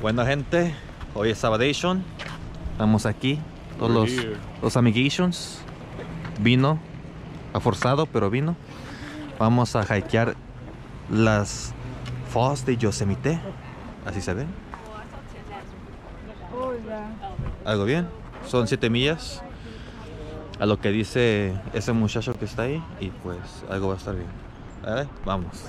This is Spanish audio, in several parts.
Bueno gente, hoy es Sabadation. Estamos aquí, todos los, los. Vino, ha forzado, pero vino. Vamos a hikear las falls de Yosemite. Así se ven. ¿Algo bien? Son 7 millas. A lo que dice ese muchacho que está ahí. Y pues algo va a estar bien. Vamos.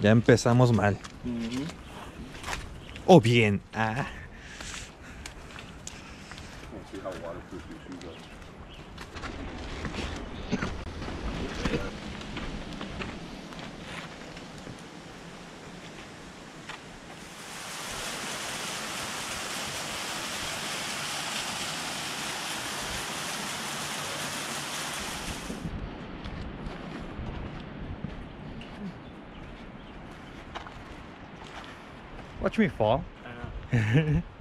Ya empezamos mal. O bien. Ah. Watch me fall.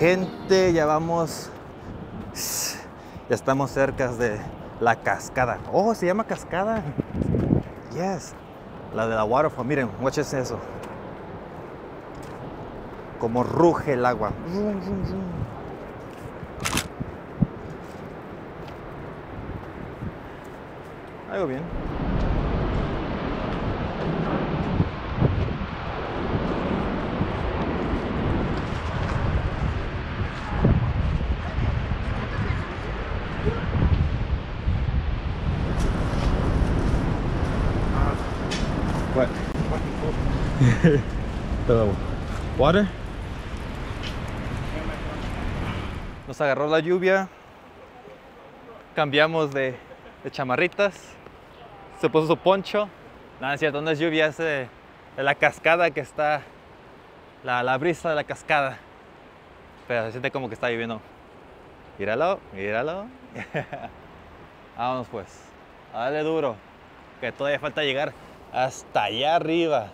Gente, ya vamos. Ya estamos cerca de la cascada. Oh, se llama cascada. Yes. La de la waterfall. Miren, watch eso. Como ruge el agua. Algo bien. What? The water? Nos agarró la lluvia. Cambiamos de, chamarritas. Se puso su poncho. Nada, es cierto, no es lluvia, es de, de la cascada que está. La, la brisa de la cascada. Pero se siente como que está lloviendo. Míralo, míralo. Vámonos pues. A darle duro. Que todavía falta llegar hasta allá arriba.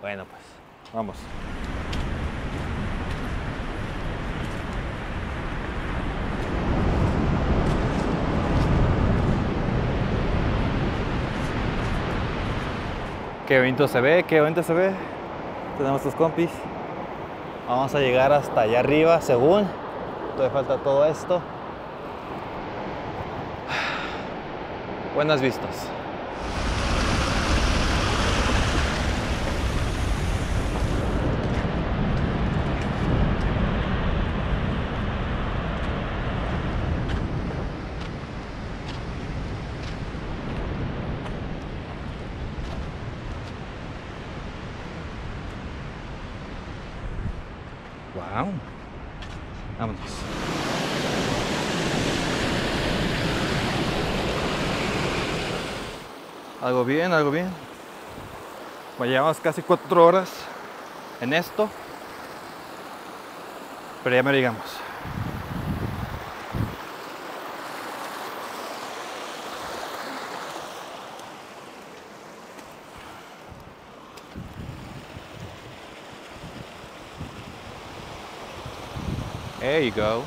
Bueno, pues, vamos. Qué bonito se ve, qué bonito se ve. Tenemos tus compis. Vamos a llegar hasta allá arriba, según. Todavía falta todo esto. Buenas vistas. Wow. Vámonos. Algo bien, algo bien. Bueno, llevamos casi cuatro horas en esto. Pero ya me llegamos. There you go.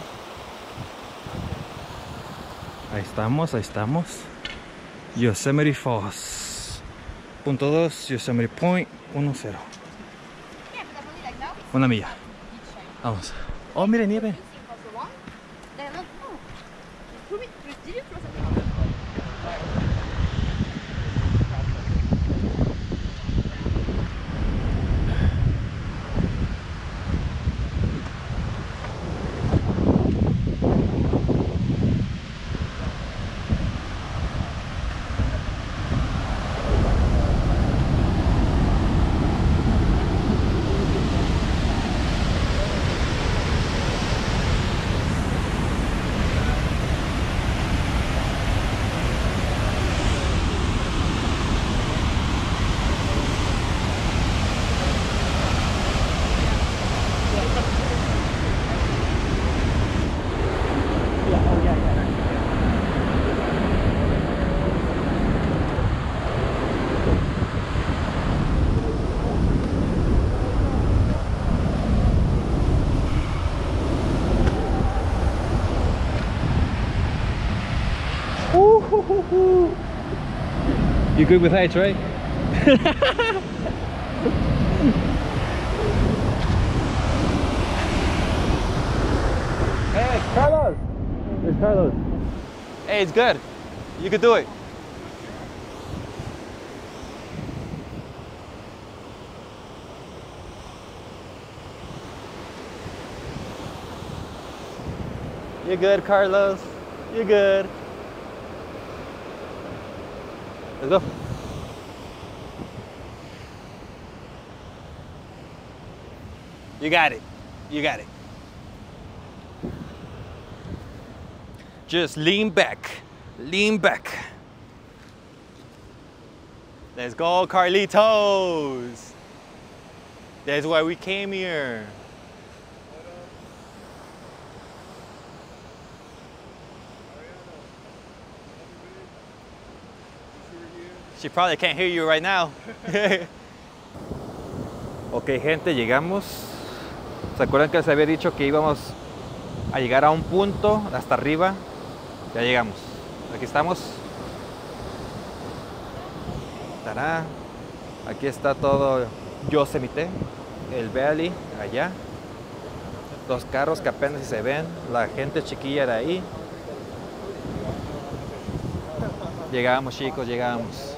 Ahí estamos, ahí estamos. Yosemite Falls. 3.2 Yosemite Point 1.0. Una milla. Vamos. Oh, mire, nieve. You good with heights, right? hey, Carlos! It's Carlos. Hey, it's good. You could do it. You're good, Carlos. You're good. Let's go. You got it. You got it. Just lean back. Lean back. Let's go, Carlitos. That's why we came here. She probably can't hear you right now. ok, gente, llegamos. ¿Se acuerdan que les había dicho que íbamos a llegar a un punto hasta arriba? Ya llegamos. Aquí estamos. Tará. Aquí está todo Yosemite, el Valley, allá. Los carros que apenas se ven, la gente chiquilla de ahí. Llegamos chicos, llegamos.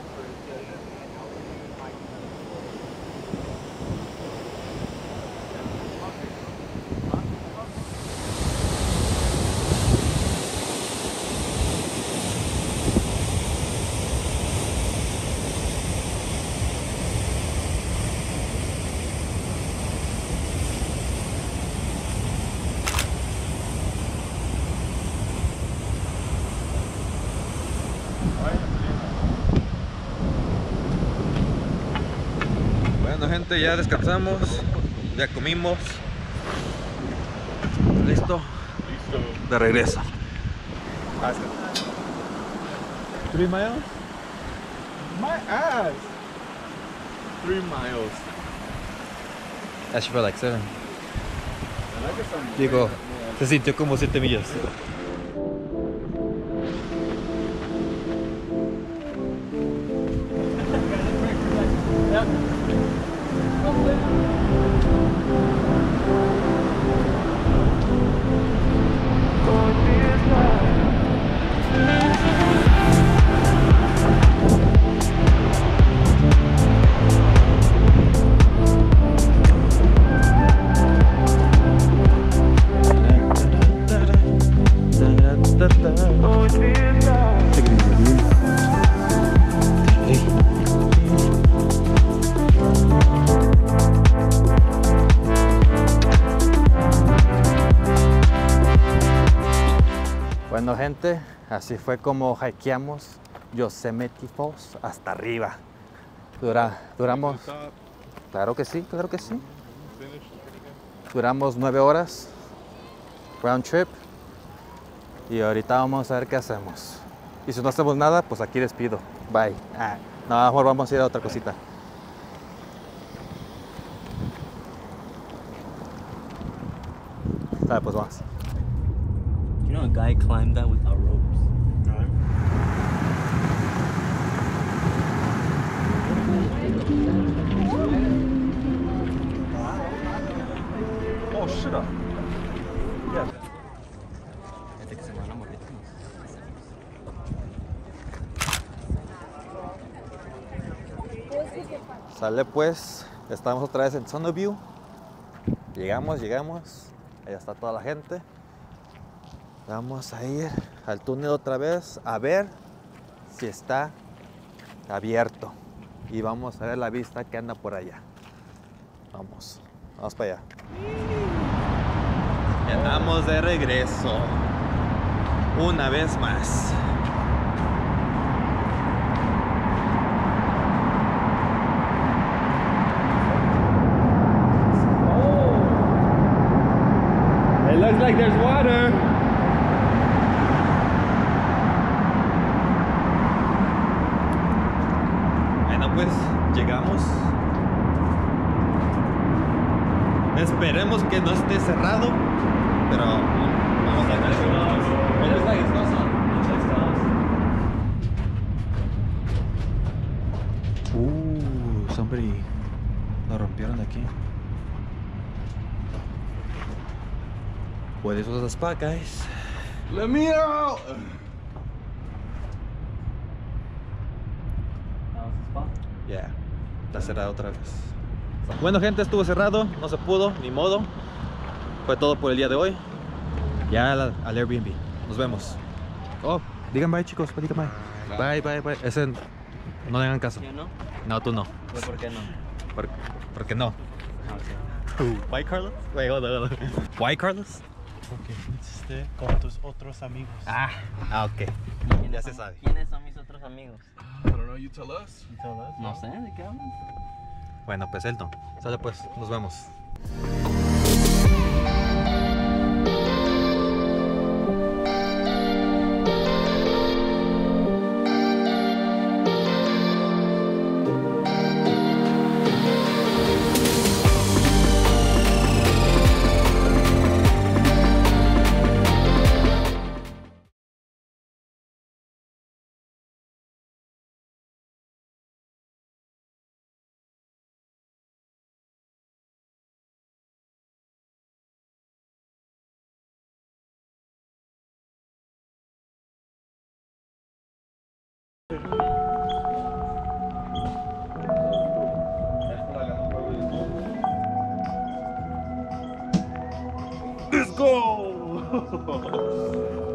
Bueno gente, ya descansamos, ya comimos. Listo. De regreso. Three miles? My ass! Three miles. Actually for like seven. Digo, se sintió como siete millas. Bueno gente, así fue como hikeamos Yosemite Falls hasta arriba. Dura, duramos, claro que sí, claro que sí. Duramos nueve horas, round trip. Y ahorita vamos a ver qué hacemos. Y si no hacemos nada, pues aquí despido. Bye. Ah, no, mejor vamos a ir a otra cosita. Dale, pues vamos. Know a guy climbed that without ropes? Oh shit morir. Sale pues, estamos otra vez en Sonoview. Llegamos, llegamos. Allá está toda la gente. Vamos a ir al túnel otra vez a ver si está abierto. Y vamos a ver la vista que anda por allá. Vamos, vamos para allá. Estamos de regreso. Una vez más. Looks like there's. Bueno, pues llegamos. Esperemos que no esté cerrado, pero vamos a ver. Not on. Uh, somebody lo rompieron aquí. Well, this was a spot, guys. Let me out. Yeah, está cerrado otra vez. Bueno, gente, estuvo cerrado, no se pudo, ni modo. Fue todo por el día de hoy. Ya al, al Airbnb. Nos vemos. Oh, digan bye, chicos, digan bye. Bye, bye, bye. Ese no le hagan caso. ¿Yo no? No, tú no. Pues, ¿Por qué no? Por, porque no. Ah, ok. Why, Carlos? Wait, hold on, hold on. Why, Carlos? Porque fuiste con tus otros amigos. Ah, ah, ok. ¿Quiénes Ya se son- sabe. ¿Quiénes son mis otros amigos? I don't know. You tell us. ¿Y todas? No sé, ¿de qué hablan? Bueno, pues él no. Sale pues, nos vemos. Let's go.